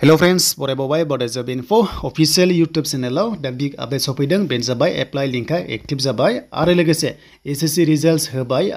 Hello friends बरायबावबाय बडा जब info YouTube चेनेलाव दा बिग आपडेट सफैदों बेनो जाबाय एप्लाइ लिंकआ एक्टिभ जाबाय एस एस सि रिजाल्ट्स होबाय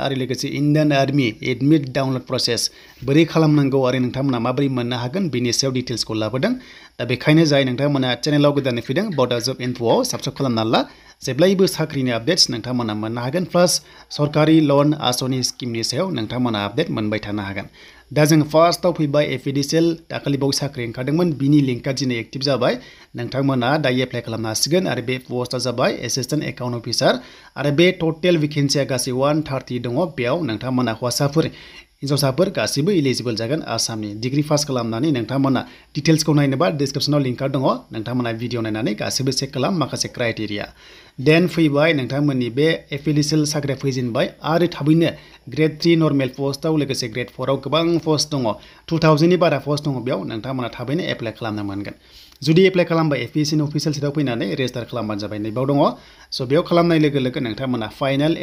Indian army admit download process बोरै खालामनांगौ आरो नोंथांमोना माबोरै मोननो हागोन, बेनि सायाव डिटेल्सखौ लाबोदों दा बेखायनो जाय नोंथांमोना चेनेलाव गोदानै फैदों बडा जब इनफोआव साबस्क्राइब खालामना ला जेब्लायबो साख्रिनि आपडेट्स नोंथांमोना मोननो हागोन प्लास सरकारि लन आसनि स्किमनि सायाव नोंथांमोना आपडेट मोनबाय थानो हागोन। दा जों फार्स्टआव फैबाय एफिडिसिएल दाखालि बाव साख्रि ओंखारदोंमोन बिनि लिंकआ दिनै एक्टिभ जाबाय नोंथांमोना दायो एप्लाइ खालामनो हासिगोन आरो बे पस्टआ जाबाय एसिस्टेन्ट एकाउन्ट अफिसार आरो बे टटेल भेकेन्सिया गासै वान थार्टि दङ बेयाव नोंथांमोना हौवासाफोर हिन्जावसाफोर गासिबो इलिजिबोल जागोन आसामनि डिग्री पास खालामनानै नोंथांमोना डिटेल्सखौ नायनोबा डिसक्रिप्सनाव लिंकआ दङ। नोंथांमोना भिडिअ नायनानै चेक खालाम माखासे क्राइटेरिया। देन फैबाय नोंथांमोननि बे एफिलिसियेल साख्रिया फैजेनबाय ग्रेड थ्रि नर्मेल पस्टआव ग्रेड गोबां पस्ट दङ। टु बारा पस्ट दङ बेयाव नोंथांमोना थाबैनो एप्लाइ खालामनो मोनगोन। जुदि एप्लाइ खालामबाय एपिएससिनि अफिसियेल साइटआव फैनानै रेजिस्टार खालामबानो जाबाय नैबाव दङ। स' बेयाव खालामनाय लोगो फाइनाल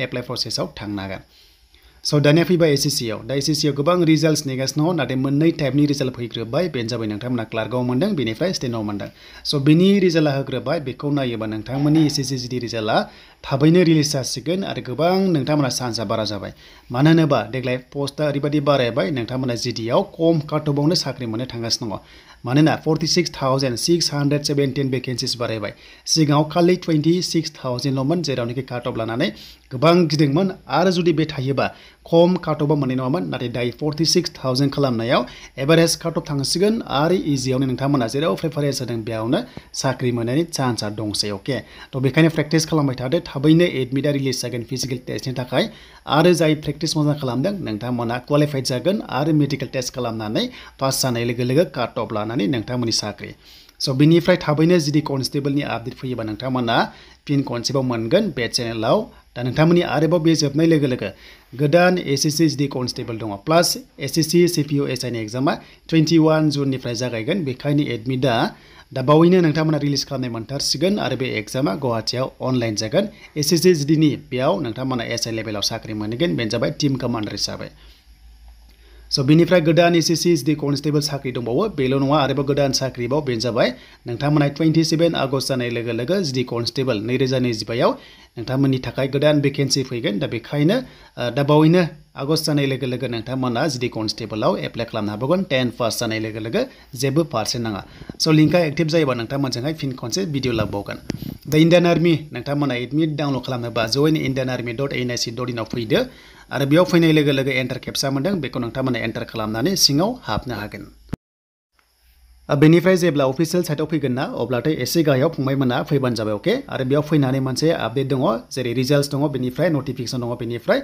स' दानिया फैबाय एसएससियाव दा एसएससियाव गोबां रिजाल्ट्स नेगासिनो दङ, नाथाय मोननै टाइपनि रिजाल्ट फैग्रोबाय, बेनो जाबाय नोंथांमोना क्लार्कआव मोन्दों, बेनिफ्राय स्टेनआव मोन्दों। स' बेनि रिजाल्टआ होग्रोबाय, बेखौ नायोबा नोंथांमोननि एसएससि जिडि रिजाल्टआ थाबैनो रिलिज जासिगोन आरो गोबां नोंथांमोना चान्सआ बारा जाबाय। मानो होनोबा, देग्लाय पस्टआ ओरैबायदि बारायबाय नोंथांमोना जिडिआव खम काटअफआवनो साख्रि मोननो थांगासिनो दङ। मानोना forty six thousand six hundred seventeen vacancies बारायबाय। सिगाङाव खालि टुवेन्टि सिक्स थावजेन्डल'मोन जेरावनोखि काटअफ लानानै गोबां गिदिंमोन, आरो जुदि बे थायोबा खम काटअफा मोननाय नङामोन नाथाय दायो फर्टि सिक्स थावजेन्ड खालामनायाव एभारेज काटअफ थांसिगोन आरो इजियावनो नोंथांमोना प्रिफारेन्स होदों बेयावनो साख्रि मोननायनि चान्सआ अके थ' बेखायनो प्रेक्टिस खालामबाय थादो थाबैनो एडमिटआ रिलिज जागोन फिजिकेल टेस्टनि थाखाय प्रेक्टिस मोजां क्वालिफाइड जागोन आरो मेडिकेल टेस्ट खालामनानै पास जानाय लोगो लोगो काट अफ लानानै नोंथांमोननि साख्रि स' बिनिफ्राय थाबैनो जुदि कनस्टेबलनि आपडेट फैयोबा नोंथांमोना फिन खनसेबाव मोनगोन बे चेनेलाव दा नोंथांमोननि आरोबाव बे जोबनाय लोगो लोगो गोदान एस एस सि जिडि कनस्टेबल दङ प्लास एस एस सि सि पि इउ एस आइनि एग्जामा टुवेन्टि वान जुननिफ्राय जागायगोन। बेखायनो एडमिटआ दा बावैनो नोंथांमोना रिलिज खालामनाय मोनथारसिगोन आरो बे एग्जामा गुवाहाटियाव अनलाइन जागोन। एस एस सि जिडिनि बेयाव नोंथांमोना एस आइ लेभेलाव साख्रि मोनगोन। बेनो जाबाय टिम कमान्डार हिसाबै। स' बिनिफ्राय गोदान एस एस सि जिडि कनस्टेबल साख्रि दंबावो बेल' नङा आरोबाव गोदान साख्रिबाव बेनो जाबाय नोंथांमोना टुवेन्टि सेभेन आगस्ट जानाय लोगो लोगो जिडि कनस्टेबल नैरोजा नैजिबायाव नोंथांमोननि थाखाय गोदान भेकेन्सि फैगोन दा बेखायनो दा बावैनो आगस्ट जानाय लोगो लोगो नोंथांमोना जिडि कनस्टेबलाव एप्लाइ खालामनो हाबावगोन टेन पास जानाय लोगो लोगो जेबो पार्सेन्ट नाङा स' लिंकआ एक्टिभ जायोबा नोंथांमोनजोंहाय फिन खनसे भिडिअ लाबोबावगोन दा इन्डियान आर्मि नोंथांमोना एडमिट डाउनलड खालामनोबा join Indian army dot N I C dot इनाव फैदो आरो बेयाव फैनाय लोगो लोगो एन्टार खेबसा मोन्दों बेखौ नोंथांमोना एन्टार खालामनानै सिङाव हाबनो हागोन बेनिफ्राय जेब्ला अफिसियेल साइटआव फैगोन ना अब्लाथाय एसे गाहायाव फंबायमोना फैबानो जाबाय अके आरो बेयाव फैनानै मोनसे आपडेट दङ जेरै रिजाल्ट्स दङ बेनिफ्राय नटिफिकेसन दङ बेनिफ्राय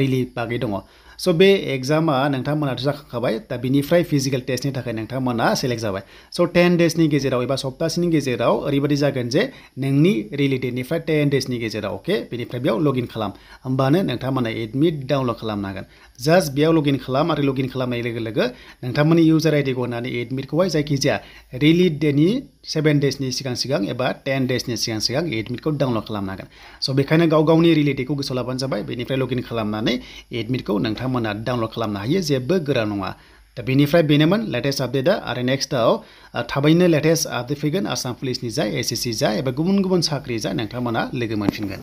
रिलिफ बागै दङ स' बे एग्जामा नोंथांमोनाथ' जाखांखाबाय, दा बिनिफ्राय फिजिकेल टेस्टनि थाखाय नोंथांमोना सेलेक्ट जाबाय। स' टेन डेजनि गेजेराव एबा सप्तासेनि गेजेराव ओरैबायदि जागोन जे नोंनि रिलि डेटनिफ्राय टेन डेजनि गेजेराव अके बेनिफ्राय बेयाव लगइन खालाम। होमबानो नोंथांमोना एडमिट डाउनलड खालामनो हागोन। जास्ट बेयाव लगइन खालाम आरो लगइन खालामनाय लोगो लोगो नोंथांमोननि इउजार आइडिखौ होनानै एडमिटखौहाय जायखिजाया रिलि डेटनि सेभेन डेजनि सिगां सिगां एबा टेन डेजनि सिगां सिगां एडमिटखौ डाउनलड खालामनांगोन स' बेखायनो गाव गावनि रिलि डेटखौ गोसोआव लाबानो जाबाय बेनिफ्राय लगइन खालामनानै एडमिटखौ नोंथांमोना डाउनलड खालामनो हायो जेबो गोरा नङा दा बेनिफ्राय बेनोमोन लेटेस्ट आपडेटआ आरो नेक्स्टआव थाबैनो लेटेस्ट आपडेट फैगोन आसाम पुलिसनि जा एस एस सि जा एबा गुबुन गुबुन साख्रि जा नोंथांमोना लोगो मोनफिनगोन